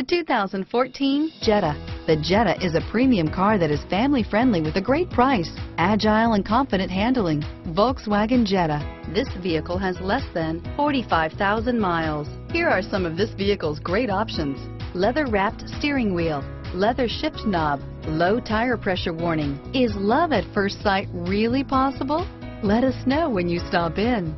The 2014 Jetta. The Jetta is a premium car that is family friendly with a great price, agile and confident handling. Volkswagen Jetta. This vehicle has less than 45,000 miles. Here are some of this vehicle's great options. Leather wrapped steering wheel, leather shift knob, low tire pressure warning. Is love at first sight really possible? Let us know when you stop in.